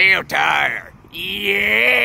real tired. Yeah!